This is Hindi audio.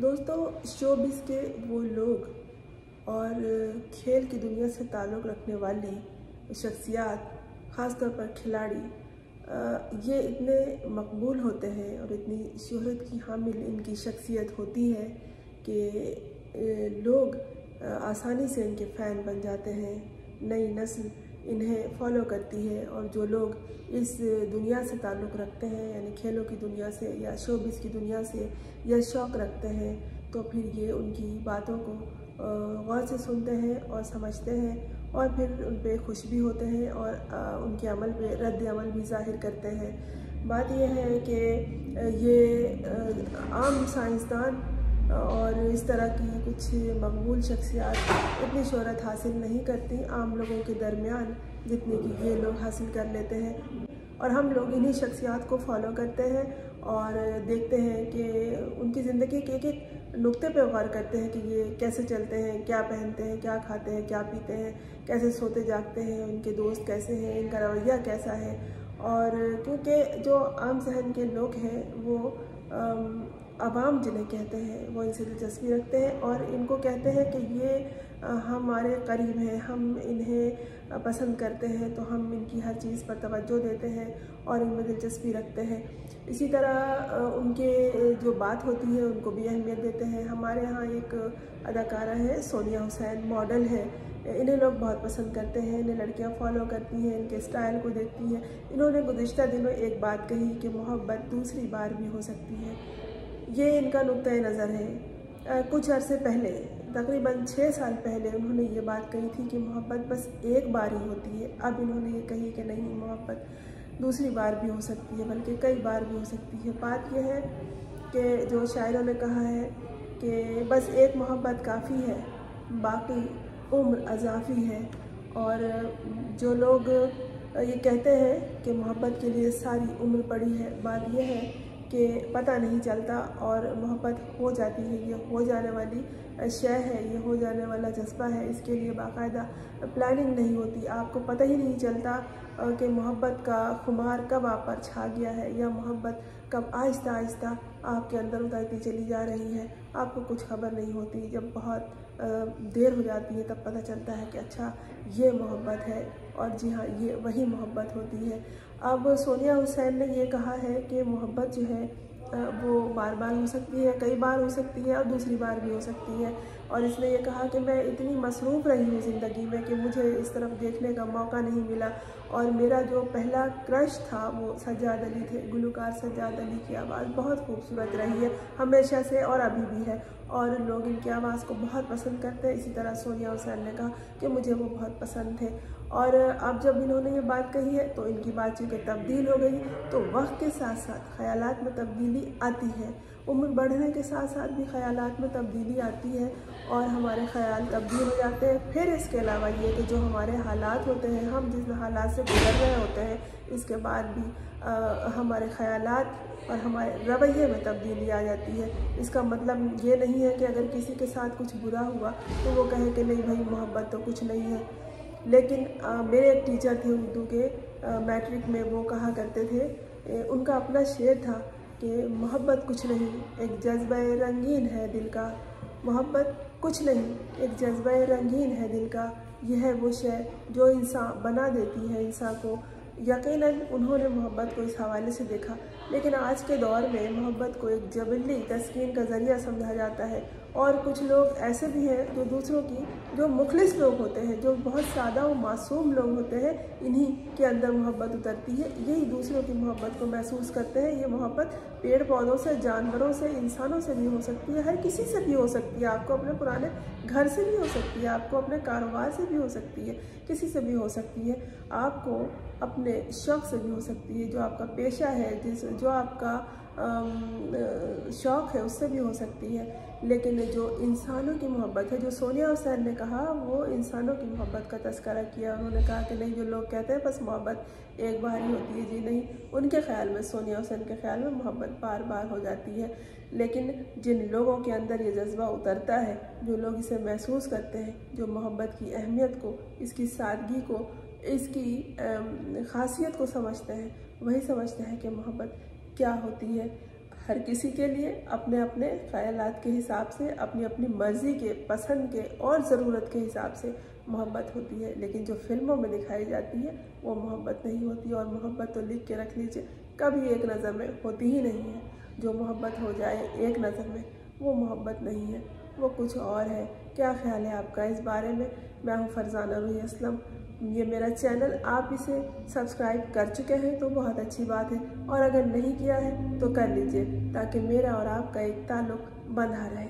दोस्तों शोबिस के वो लोग और खेल की दुनिया से ताल्लुक़ रखने वाली शख्सियात ख़ास तौर पर खिलाड़ी ये इतने मकबूल होते हैं और इतनी शहरत की हामिल इनकी शख्सियत होती है कि लोग आसानी से इनके फ़ैन बन जाते हैं। नई नस्ल इन्हें फॉलो करती है और जो लोग इस दुनिया से ताल्लुक़ रखते हैं, यानी खेलों की दुनिया से या शोबिस की दुनिया से या शौक़ रखते हैं तो फिर ये उनकी बातों को गौर से सुनते हैं और समझते हैं और फिर उन पर खुश भी होते हैं और उनके अमल पे रद्द अमल भी ज़ाहिर करते हैं। बात यह है कि ये आम साइंसदान और इस तरह की कुछ मकबूल शख्सियात इतनी शहरत हासिल नहीं करती आम लोगों के दरमियान, जितनी कि ये लोग हासिल कर लेते हैं। और हम लोग इन्हीं शख्सियात को फॉलो करते हैं और देखते हैं कि उनकी ज़िंदगी के एक एक नुक्ते पे गौर करते हैं कि ये कैसे चलते हैं, क्या पहनते हैं, क्या खाते हैं, क्या पीते हैं, कैसे सोते जागते हैं, उनके दोस्त कैसे हैं, इनका रवैया कैसा है। और क्योंकि जो आम जहन के लोग हैं, वो आवाम जिन्हें कहते हैं, वो इनसे दिलचस्पी रखते हैं और इनको कहते हैं कि ये हमारे करीब हैं, हम इन्हें पसंद करते हैं तो हम इनकी हर चीज़ पर तवज्जो देते हैं और इनमें दिलचस्पी रखते हैं। इसी तरह उनके जो बात होती है, उनको भी अहमियत देते हैं। हमारे यहाँ एक अदाकारा है, सोनिया हुसैन, मॉडल है। इन्हें लोग बहुत पसंद करते हैं, इन्हें लड़कियाँ फॉलो करती हैं, इनके स्टाइल को देखती हैं। इन्होंने गुज्त दिनों एक बात कही कि मोहब्बत दूसरी बार भी हो सकती है ये इनका नुक़ नज़र है। कुछ अरसे पहले, तकरीबन छः साल पहले उन्होंने ये बात कही थी कि मोहब्बत बस एक बार ही होती है। अब इन्होंने ये कही कि नहीं, मोहब्बत दूसरी बार भी हो सकती है, बल्कि कई बार भी हो सकती है। बात यह है कि जो शायरों ने कहा है कि बस एक मोहब्बत काफ़ी है, बाकी उम्र अजाफ़ी है। और जो लोग ये कहते हैं कि मोहब्बत के लिए सारी उम्र पड़ी है, बात यह है कि पता नहीं चलता और मोहब्बत हो जाती है, ये हो जाने वाली शय है, ये हो जाने वाला जज्बा है, इसके लिए बाकायदा प्लानिंग नहीं होती। आपको पता ही नहीं चलता कि मोहब्बत का खुमार कब आप पर छा गया है या मोहब्बत कब आहिस्ता आहिस्ता आपके अंदर उतरती चली जा रही है। आपको कुछ खबर नहीं होती, जब बहुत देर हो जाती है, तब पता चलता है कि अच्छा ये मोहब्बत है और जी हाँ ये वही मोहब्बत होती है। अब सोनिया हुसैन ने ये कहा है कि मोहब्बत जो है वो बार बार हो सकती है, कई बार हो सकती है और दूसरी बार भी हो सकती है। और इसने ये कहा कि मैं इतनी मसरूफ़ रही हूँ ज़िंदगी में कि मुझे इस तरफ़ देखने का मौका नहीं मिला। और मेरा जो पहला क्रश था वो सज्जाद अली थे, गुलकार सज्जाद अली की आवाज़ बहुत खूबसूरत रही है, हमेशा से और अभी भी है। और लोग इनकी आवाज़ को बहुत पसंद करते हैं। इसी तरह सोनिया हुसैन ने कहा कि मुझे वो बहुत पसंद थे। और अब जब इन्होंने ये बात कही है तो इनकी बात चूँकि तब्दील हो गई। तो वक्त के साथ साथ ख्याल में तब्दीली आती है। उम्र बढ़ने के साथ साथ भी ख्याल में तब्दीली आती है और हमारे ख्याल तब्दील हो जाते हैं। फिर इसके अलावा ये कि जो हमारे हालात होते हैं हम जिस हालात से गुजर रहे होते हैं इसके बाद भी आ, हमारे ख्याल और हमारे रवैये में तब्दीली आ जाती है। इसका मतलब ये नहीं है कि अगर किसी के साथ कुछ बुरा हुआ तो वो कहे कि नहीं भाई मोहब्बत तो कुछ नहीं है। लेकिन आ, मेरे एक टीचर थे उर्दू के मैट्रिक में वो कहा करते थे ए, उनका अपना शेर था कि मोहब्बत कुछ नहीं एक जज्ब रंगीन है दिल का। मोहब्बत कुछ नहीं एक जज्ब रंगीन है दिल का। यह है वो शेर जो इंसान बना देती है इंसान को यकीनन उन्होंने मोहब्बत को इस हवाले से देखा, लेकिन आज के दौर में मोहब्बत को एक जबली तस्किन का ज़रिया समझा जाता है। और कुछ लोग ऐसे भी हैं जो दूसरों की, जो मुखलिस लोग होते हैं, जो बहुत सादा और मासूम लोग होते हैं, इन्हीं के अंदर मोहब्बत उतरती है। यही दूसरों की मोहब्बत को महसूस करते हैं। ये मोहब्बत पेड़ पौधों से, जानवरों से, इंसानों से भी हो सकती है, हर किसी से भी हो सकती है। आपको अपने पुराने घर से भी हो सकती है, आपको अपने कारोबार से भी हो सकती है, किसी से भी हो सकती है, आपको अपने शौक़ से भी हो सकती है, जो आपका पेशा है, जिस, जो आपका शौक़ है, उससे भी हो सकती है। लेकिन जो इंसानों की मोहब्बत है, जो सोनिया हुसैन ने कहा, वो इंसानों की मोहब्बत का तस्करा किया। उन्होंने कहा कि नहीं, जो लोग कहते हैं, बस मोहब्बत एक बार ही होती है। जी नहीं, उनके ख्याल में, सोनिया हुसैन के ख्याल में मोहब्बत बार बार हो जाती है। लेकिन जिन लोगों के अंदर ये जज्बा उतरता है, जो लोग इसे महसूस करते हैं, जो मोहब्बत की अहमियत को, इसकी सादगी को, इसकी ख़ासियत को समझते हैं, वही समझते हैं कि मोहब्बत क्या होती है हर किसी के लिए, अपने अपने ख्याल के हिसाब से, अपनी अपनी मर्ज़ी के, पसंद के और ज़रूरत के हिसाब से मोहब्बत होती है। लेकिन जो फ़िल्मों में दिखाई जाती है, वो मोहब्बत नहीं होती और मोहब्बत तो लिख के रख लीजिए, कभी एक नज़र में होती ही नहीं है। जो मोहब्बत हो जाए एक नज़र में, वो मोहब्बत नहीं है। वो कुछ और है। क्या ख्याल है आपका इस बारे में? मैं हूँ फरजाना रूही असलम। ये मेरा चैनल आप इसे सब्सक्राइब कर चुके हैं तो बहुत अच्छी बात है। और अगर नहीं किया है तो कर लीजिए, ताकि मेरा और आपका एक ताल्लुक़ बंधा रहे।